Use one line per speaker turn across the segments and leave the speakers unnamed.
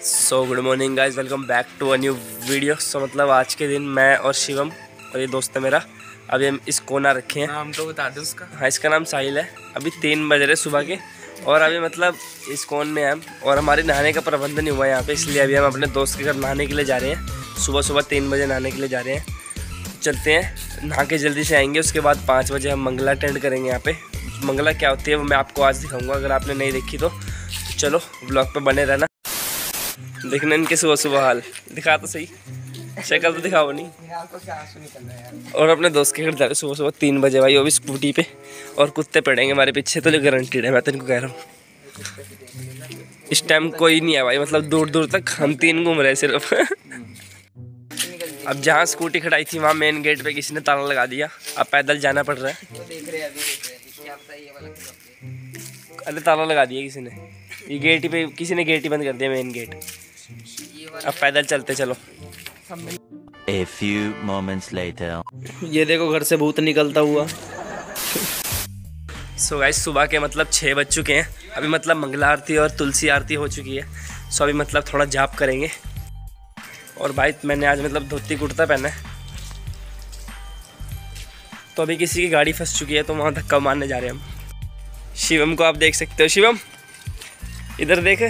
So good morning guys welcome back to a new video so मतलब आज के दिन मैं और शिवम और ये दोस्त है मेरा अभी हम इस कोना रखे हैं।
नाम तो बता दो उसका।
हाँ इसका नाम साहिल है। अभी तीन बज रहे सुबह के। और अभी मतलब इस कोन में हम और हमारे नहाने का प्रबंध नहीं हुआ है यहाँ पे इसलिए अभी हम अपने दोस्त के घर नहाने के लिए जा रहे हैं। सुबह सुबह तीन बजे नहाने के लिए जा रहे हैं। चलते हैं। नहा के जल्दी से आएँगे उसके बाद पाँच बजे हम मंगला अटेंड करेंगे यहाँ पे। मंगला क्या होती है वो मैं आपको आज दिखाऊँगा अगर आपने नहीं देखी तो। चलो ब्लॉग पे बने रहना। देखना इनके सुबह सुबह हाल। दिखा तो सही। शक्ल तो दिखाओ नहीं। और अपने दोस्त के घर जा रहे सुबह सुबह तीन बजे भाई वो भी स्कूटी पे। और कुत्ते पड़ेंगे हमारे पीछे तो गारंटीड है मैं तो इनको कह रहा हूँ। इस टाइम कोई नहीं है भाई मतलब दूर दूर तक हम तीन घूम रहे सिर्फ़। अब जहाँ स्कूटी खड़ाई थी वहाँ मेन गेट पे किसी ने ताला लगा दिया। अब पैदल जाना पड़ रहा है। अरे ताला लगा दिया किसी ने। ये गेट ही पे किसी ने गेट ही बंद कर दिया मेन गेट अब पैदल चलते चलो।
A few moments later.
ये देखो घर से भूत निकलता हुआ। सो so गाइस सुबह के मतलब छः बज चुके हैं। अभी मतलब मंगला आरती और तुलसी आरती हो चुकी है। सो so अभी मतलब थोड़ा जाप करेंगे। और भाई मैंने आज मतलब धोती कुर्ता पहना है। तो अभी किसी की गाड़ी फंस चुकी है तो वहाँ धक्का मारने जा रहे हैं हम। शिवम को आप देख सकते हो। शिवम! इधर देख।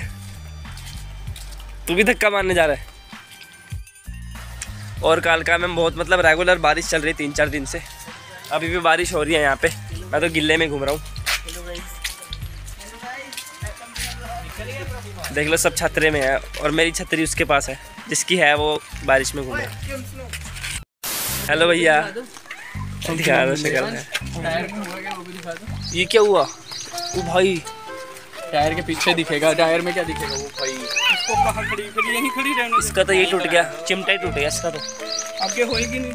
तू भी धक्का मारने जा रहा है। और कालका में बहुत मतलब रेगुलर बारिश चल रही है तीन चार दिन से। अभी भी बारिश हो रही है यहाँ पे। मैं तो गिल्ले में घूम रहा हूँ। देख लो सब छतरे में है और मेरी छतरी उसके पास है। जिसकी है वो बारिश में घूम घूमे हेलो भैया। दिखा है। ये क्या हुआ? ओ भाई।
टायर के पीछे दिखेगा। टायर में क्या दिखेगा वो भाई? इसको कहाँ खड़ी खड़ी यहीं खड़ी रहने
इसका तो ये टूट गया। चिमटा ही टूट गया इसका तो।
आगे होएगी नहीं।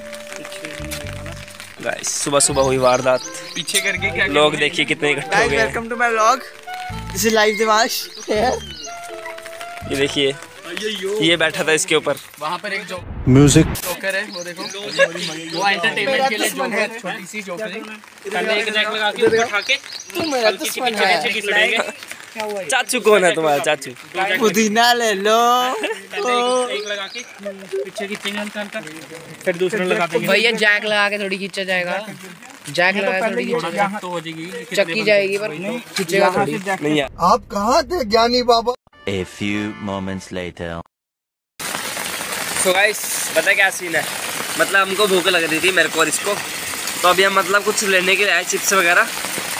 गाइस सुबह सुबह हुई वारदात।
पीछे करके क्या
लोग देखिए कितने इकट्ठे हो गए।
Welcome to my vlog this is live Dimash
ये देखिए ये बैठा था इसके ऊपर।
वहाँ पर एक जो
Music.
जोकर है वो देखो। वो एंटरटेनमेंट के लिए जोकर छोटी सी जोकर पहले एक जैक लगा के उठा के तुम
मेरा दुश्मन है।
चाचू कौन है तुम्हारा चाचू?
पुदीना ले लो।
एक लगा के पीछे खींचेंगे हल्का हल्का फिर दूसरा लगा देंगे
भैया जैक लगा के थोड़ी खींचा जाएगा। जैक लगा के थोड़ी खींचा जाएगा।
तो हो जाएगी।
चक्की जाएगी पर खींचेगा थोड़ी।
नहीं है।
आप कहाँ थे Gyani Baba?
A few moments later.
So guys पता क्या सीन है? मतलब हमको भूख लग रही थी मेरे को और इसको। तो अभी हम मतलब कुछ लेने के लिए आए चिप्स वगैरह।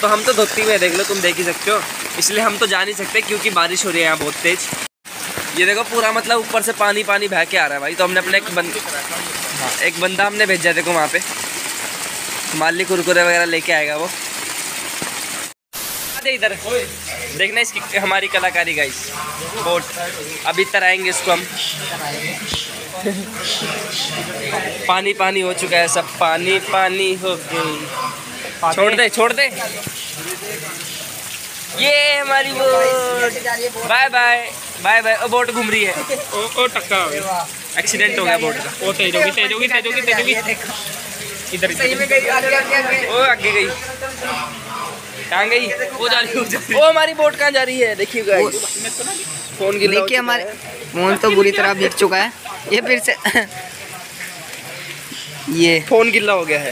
तो हम तो धोती में देख लो तुम देख ही सकते हो। इसलिए हम तो जा नहीं सकते क्योंकि बारिश हो रही है यहाँ बहुत तेज। ये देखो पूरा मतलब ऊपर से पानी पानी बह के आ रहा है भाई। तो हमने अपने एक बंद हाँ एक बंदा हमने भेजा देखो वहाँ पे। माली कुरकुरे वगैरह लेके आएगा वो। दे इधर, देखना इसकी हमारी कलाकारी गाइस बोट इधर आएँगे इसको हम। पानी पानी हो चुका है सब। पानी पानी हो गई। छोड़ दे छोड़ दे। ये हमारी boat bye bye bye bye ओ बोट घूम रही है।
ओ ओ टक्का
एक्सीडेंट हो गया बोट का।
ओ तेज होगी तेज होगी तेज होगी तेज होगी। इधर इधर।
ओ आगे गई। कहाँ गई? वो जा रही है ओ हमारी बोट कहाँ जा रही है? देखिए गाइस फ़ोन गिर
देखिए हमारे मोहन तो बुरी तरह भीग चुका है। ये फिर से ये।
फ़ोन गिल्ला हो गया है।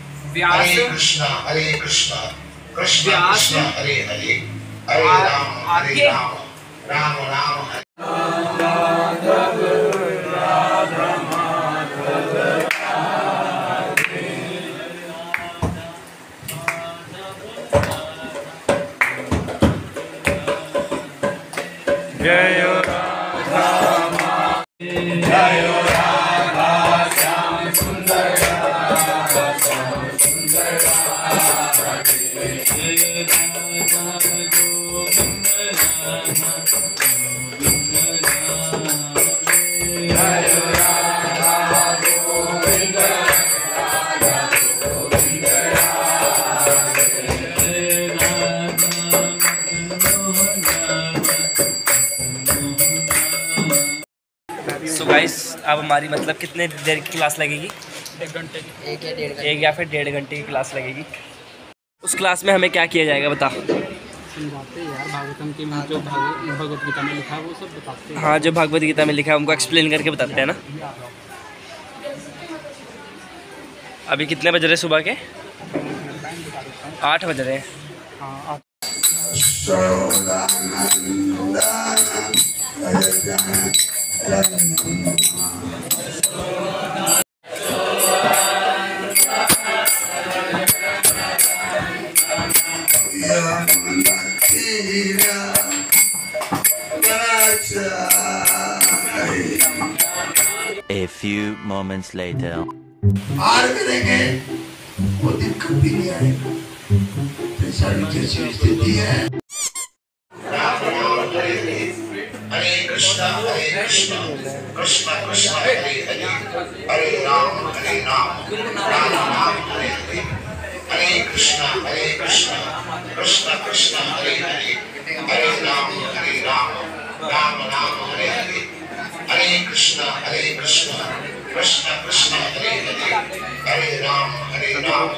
व्यास। हरे कृष्णा हरे कृष्णा कृष्ण कृष्ण हरे हरे हरे राम हरे राम राम राम हरे।
जय राधा जय राधा श्याम सुंदर राधा। अब हमारी मतलब कितने देर की क्लास लगेगी?
एक घंटे की।
एक या डेढ़
एक या फिर डेढ़ घंटे की क्लास लगेगी। उस क्लास में हमें क्या किया जाएगा बता?
समझाते हैं यार भागवतम के जो भागवत भगवत गीता में लिखा है वो सब बताते हैं।
हाँ जो भगवत गीता में लिखा है उनको एक्सप्लेन करके बताते हैं ना। अभी कितने बज रहे सुबह के? आठ बज रहे हैं।
हाँ
few moments later.
हार करेंगे वो दिन कभी नहीं आएगा। तो सारी जैसी स्थिति है। Ram Ram Hare Hare Hare Krishna Hare Krishna Krishna Krishna, Hare Hare Hare Ram Hare Ram Ram Ram, Hare Hare Hare Krishna Hare Krishna Krishna Krishna, Hare Hare Hare Ram Hare Ram Ram Ram, Hare Hare. Hare Krishna Hare Krishna Krishna Krishna Hare Hare. Hare Ram Hare Ram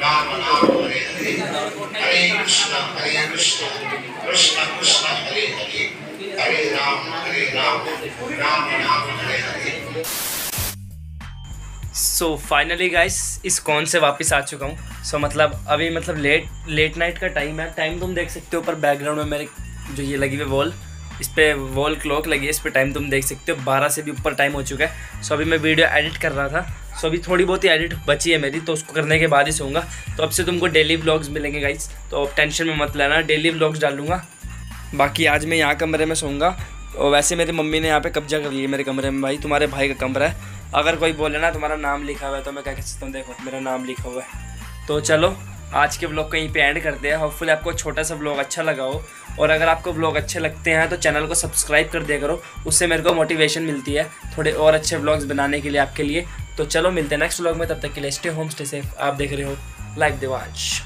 Ram Ram Hare Hare. Hare Krishna Hare Krishna Krishna Krishna Hare Hare. Hare Ram Hare Ram Ram Ram Hare Hare.
So finally guys इस कौन से वापस आ चुका हूँ। सो so, मतलब अभी मतलब late late night का टाइम है। टाइम तुम देख सकते हो ऊपर बैकग्राउंड में मेरे जो ये लगी हुई वॉल इस पर वॉल क्लॉक लगी है, इस पर टाइम तुम देख सकते हो, बारह से भी ऊपर टाइम हो चुका है। सो अभी मैं वीडियो एडिट कर रहा था। सो अभी थोड़ी बहुत ही एडिट बची है मेरी तो उसको करने के बाद ही सोऊँगा तो अब से तुमको डेली ब्लॉग्स मिलेंगे गाइस तो अब टेंशन में मत लेना डेली ब्लॉग्स डालूँगा। बाकी आज मैं यहाँ कमरे में सोऊँगा। और वैसे मेरी मम्मी ने यहाँ पे कब्जा कर लिया मेरे कमरे में, भाई। तुम्हारे भाई का कमरा है। अगर कोई बोले ना, तुम्हारा नाम लिखा हुआ है तो मैं क्या कह सकता हूँ, देखो, मेरा नाम लिखा हुआ है। तो चलो आज के ब्लॉग कहीं पे एंड करते हैं। होपफुल आपको छोटा सा ब्लॉग अच्छा लगा हो। और अगर आपको ब्लॉग अच्छे लगते हैं तो चैनल को सब्सक्राइब कर दिया करो। उससे मेरे को मोटिवेशन मिलती है थोड़े और अच्छे ब्लॉग्स बनाने के लिए आपके लिए। तो चलो मिलते हैं नेक्स्ट ब्लॉग में। तब तक के लिए स्टे होम स्टे सेफ़ आप देख रहे हो लाइव देवांश